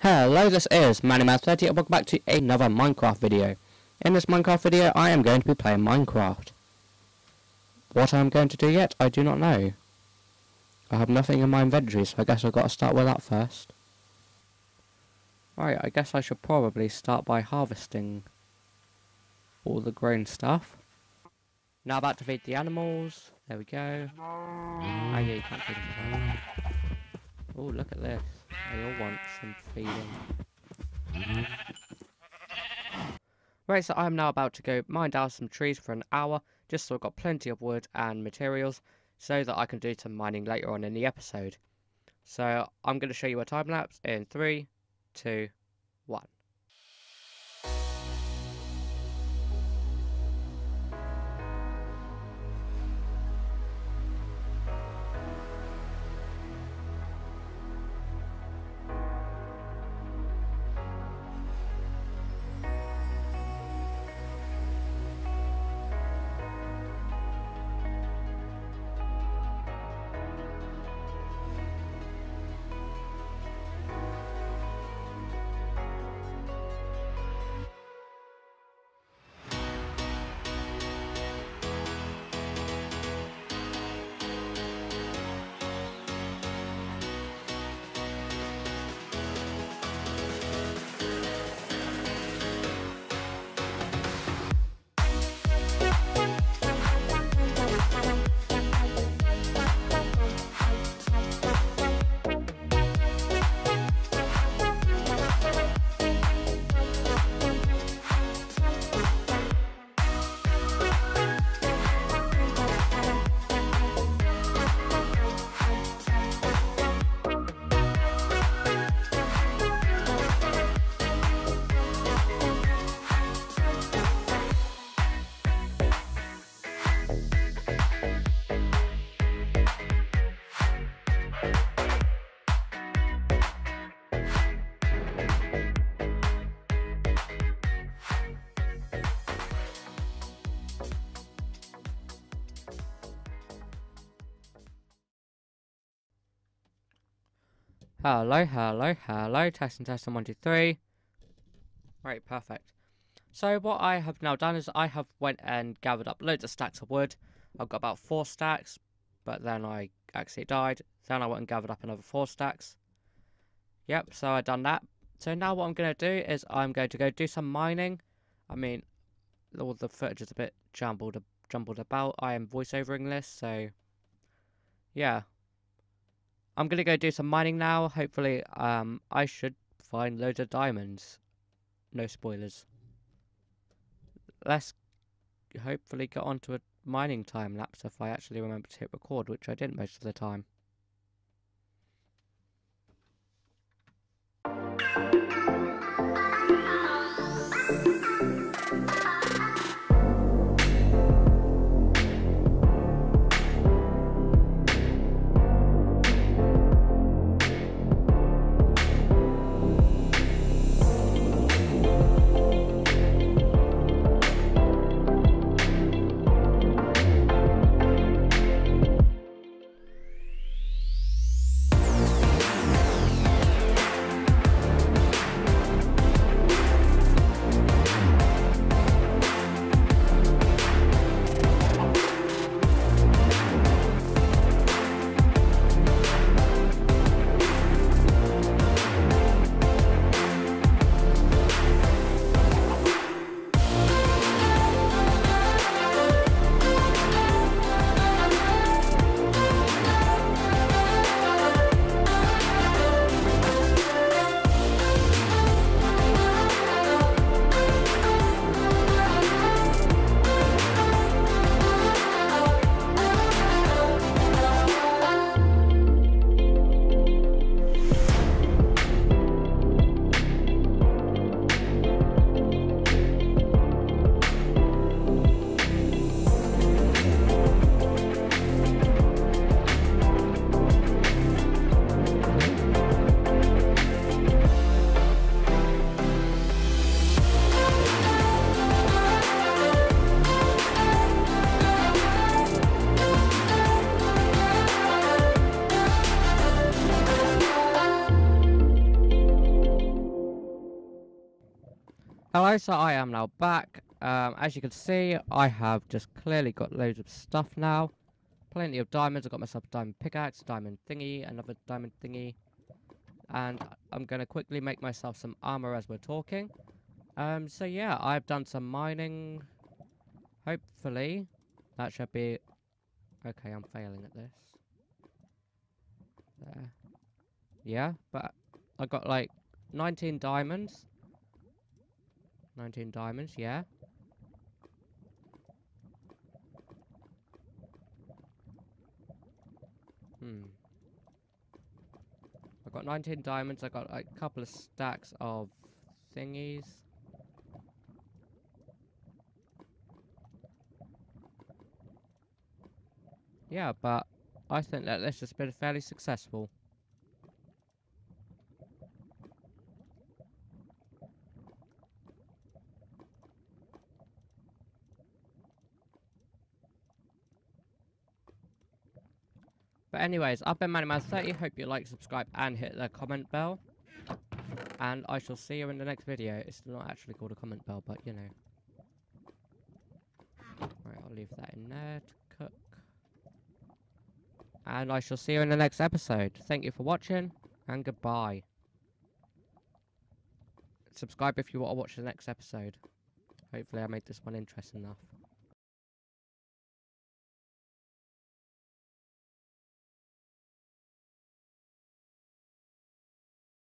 Hello, this is Manniman30 and welcome back to another Minecraft video. In this Minecraft video, I am going to be playing Minecraft. What I'm going to do yet, I do not know. I have nothing in my inventory, so I guess I've got to start with that first. Right, I guess I should probably start by harvesting all the grown stuff. Now about to feed the animals. There we go. Oh yeah, you can't feed them. Oh, look at this. They all want some feeding. Mm-hmm. Right, so I'm now about to go mine down some trees for an hour, just so I've got plenty of wood and materials, so that I can do some mining later on in the episode. So I'm going to show you a time lapse in three, two, one. Hello, hello, hello, testing, testing, one, two, three. Right, perfect. So what I have now done is I have went and gathered up loads of stacks of wood. I've got about four stacks, but then I actually died. Then I went and gathered up another four stacks. Yep, so I've done that. So now what I'm going to do is I'm going to go do some mining. I mean, all the footage is a bit jumbled, jumbled about. I am voiceovering this, so yeah. I'm gonna go do some mining now. Hopefully, um, I should find loads of diamonds. No spoilers. Let's hopefully get onto a mining time lapse if I actually remember to hit record, which I didn't most of the time. Hello, so I am now back. Um, as you can see, I have just clearly got loads of stuff now. Plenty of diamonds. I got myself a diamond pickaxe, diamond thingy, another diamond thingy. And I'm going to quickly make myself some armor as we're talking. Um, so yeah, I've done some mining. Hopefully, that should be... Okay, I'm failing at this. There. Yeah, but I got like 19 diamonds. 19 diamonds, yeah. Hmm. I got 19 diamonds, I've got a couple of stacks of thingies. Yeah, but I think that this has been fairly successful. But anyways, I've been Manniman30. Hope you like, subscribe, and hit the comment bell. And I shall see you in the next video. It's not actually called a comment bell, but you know. Right, I'll leave that in there to cook. And I shall see you in the next episode. Thank you for watching, and goodbye. Subscribe if you want to watch the next episode. Hopefully I made this one interesting enough.